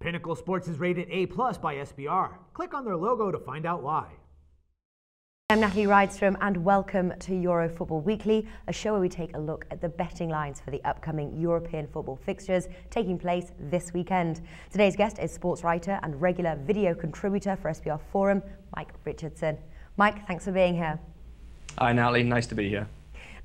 Pinnacle Sports is rated A plus by SBR. Click on their logo to find out why. I'm Natalie Rydström and welcome to Euro Football Weekly, a show where we take a look at the betting lines for the upcoming European football fixtures taking place this weekend. Today's guest is sports writer and regular video contributor for SBR Forum, Mike Richardson. Mike, thanks for being here. Hi Natalie, nice to be here.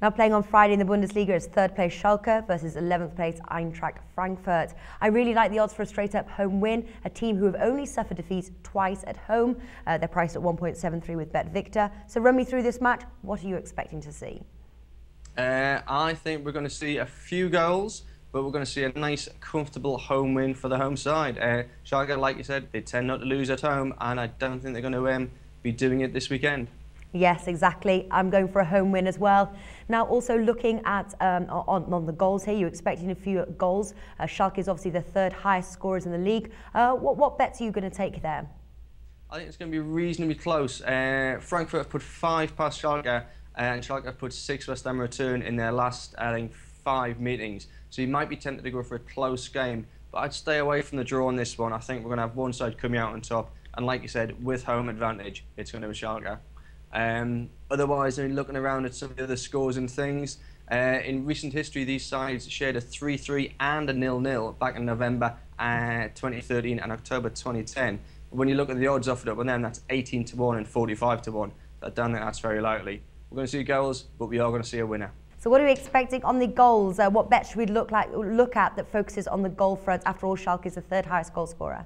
Now playing on Friday in the Bundesliga is third place Schalke versus 11th place Eintracht Frankfurt. I really like the odds for a straight up home win, a team who have only suffered defeats twice at home. Uh, they're priced at 1.73 with Bet Victor. So run me through this match. What are you expecting to see? Uh, I think we're going to see a few goals, but we're going to see a nice, comfortable home win for the home side. Uh, Schalke, like you said, they tend not to lose at home, and I don't think they're going to um, be doing it this weekend. Yes, exactly. I'm going for a home win as well. Now, also looking at um, on, on the goals here, you're expecting a few goals. Uh, Schalke is obviously the third highest scorers in the league. Uh, what, what bets are you going to take there? I think it's going to be reasonably close. Uh, Frankfurt have put five past Schalke, and Schalke have put six West Ham return in their last, I think, five meetings. So you might be tempted to go for a close game, but I'd stay away from the draw on this one. I think we're going to have one side coming out on top, and like you said, with home advantage, it's going to be Schalke. Um, otherwise, I mean, looking around at some of the other scores and things, uh, in recent history, these sides shared a 3-3 and a 0-0 back in November uh, 2013 and October 2010. When you look at the odds offered up on them, that's 18 to 1 and 45 to 1. I don't think that's very likely. We're going to see goals, but we are going to see a winner. So what are we expecting on the goals? Uh, what bet should we look like look at that focuses on the goal front? After all, Schalke is the third highest goal scorer.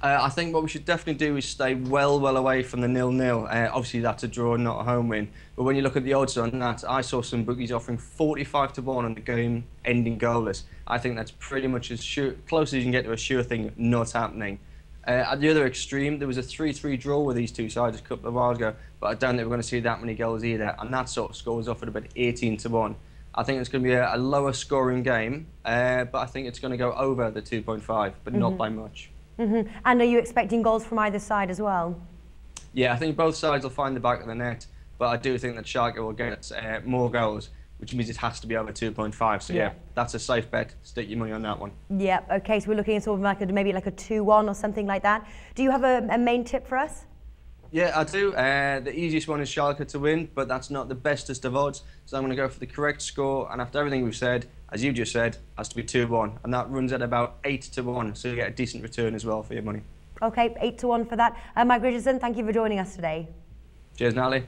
Uh, I think what we should definitely do is stay well, well away from the nil-nil. Uh, obviously, that's a draw, not a home win. But when you look at the odds on that, I saw some bookies offering 45 to 1 on the game ending goalless. I think that's pretty much as sure, close as you can get to a sure thing not happening. Uh, at the other extreme, there was a 3-3 draw with these two sides a couple of hours ago, but I don't think we're going to see that many goals either. And that sort of score was offered about 18 to 1. I think it's going to be a, a lower scoring game, uh, but I think it's going to go over the 2.5, but mm -hmm. not by much. Mm -hmm. And are you expecting goals from either side as well? Yeah, I think both sides will find the back of the net, but I do think that Schalke will get uh, more goals, which means it has to be over 2.5. So yeah. yeah. that's a safe bet. Stick your money on that one. Yeah. Okay. So we're looking at sort of like a, maybe like a 2-1 or something like that. Do you have a, a main tip for us? Yeah, I do. Uh, the easiest one is Schalke to win, but that's not the bestest of odds. So I'm going to go for the correct score. And after everything we've said, as you just said, has to be 2-1. And that runs at about 8 to 1. So you get a decent return as well for your money. Okay, 8 to 1 for that. Uh, Mike Richardson, thank you for joining us today. Cheers, Natalie.